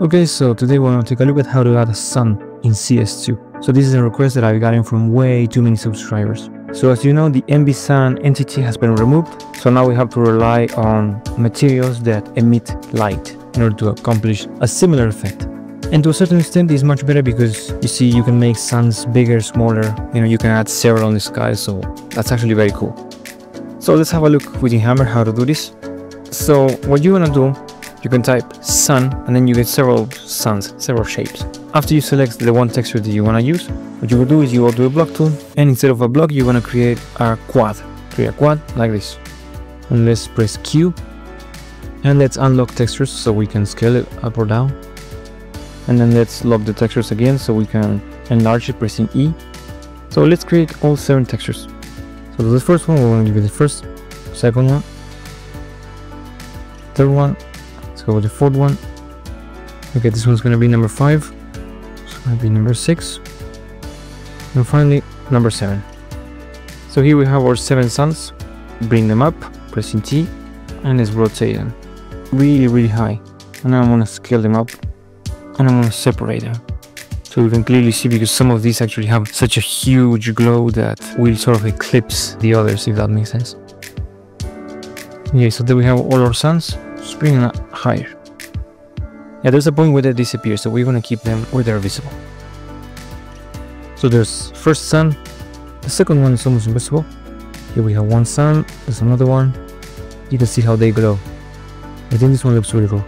Okay, so today we're going to take a look at how to add a sun in CS2. So this is a request that I've gotten from way too many subscribers. So as you know, the env_sun entity has been removed, so now we have to rely on materials that emit light in order to accomplish a similar effect. And to a certain extent, it's much better because you see, you can make suns bigger, smaller, you know, you can add several in the sky, so that's actually very cool. So let's have a look with the hammer how to do this. So what you want to do you can type sun and then you get several suns, several shapes. After you select the one texture that you want to use, what you will do is you will do a block tool and instead of a block you want to create a quad. Create a quad like this. And let's press Q and let's unlock textures so we can scale it up or down. And then let's lock the textures again so we can enlarge it pressing E. So let's create all seven textures. So the first one, we're going to give it the first, second one, third one, Let's go with the fourth one. Okay, this one's gonna be number five. It's gonna be number six. And finally, number seven. So here we have our seven suns. Bring them up, pressing T, and let's rotate them really, really high. And I'm gonna scale them up, and I'm gonna separate them. So you can clearly see because some of these actually have such a huge glow that will sort of eclipse the others, if that makes sense. Okay, so there we have all our suns them higher. Yeah, there's a point where they disappear, so we want to keep them where they're visible. So there's first sun, the second one is almost invisible. Here we have one sun, there's another one. You can see how they glow. I think this one looks really cool.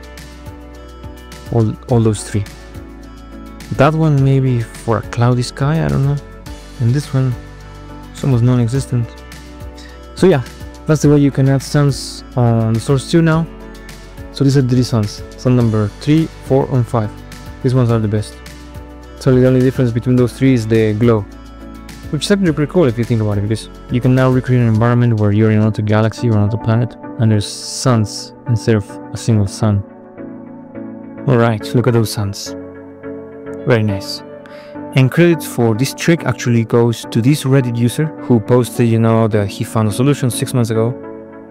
All, all those three. That one maybe for a cloudy sky, I don't know. And this one it's almost non-existent. So yeah, that's the way you can add suns on the Source 2 now. So these are the three suns, sun number 3, 4 and 5. These ones are the best. So the only difference between those three is the glow. Which is actually pretty cool if you think about it because you can now recreate an environment where you're in another galaxy or another planet and there's suns instead of a single sun. Alright, look at those suns. Very nice. And credit for this trick actually goes to this Reddit user who posted, you know, that he found a solution six months ago.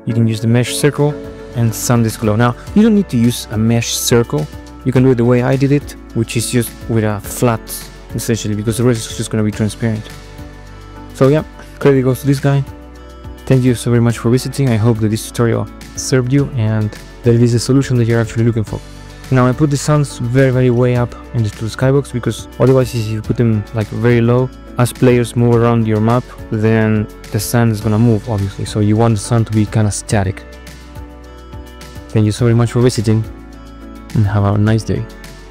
You can use the mesh circle and sun this glow. Now, you don't need to use a mesh circle. You can do it the way I did it, which is just with a flat, essentially, because the rest is just going to be transparent. So yeah, credit goes to this guy. Thank you so very much for visiting. I hope that this tutorial served you and that it is the solution that you're actually looking for. Now I put the suns very very way up into the skybox because otherwise if you put them like very low, as players move around your map, then the sun is gonna move obviously. So you want the sun to be kind of static. Thank you so very much for visiting and have a nice day.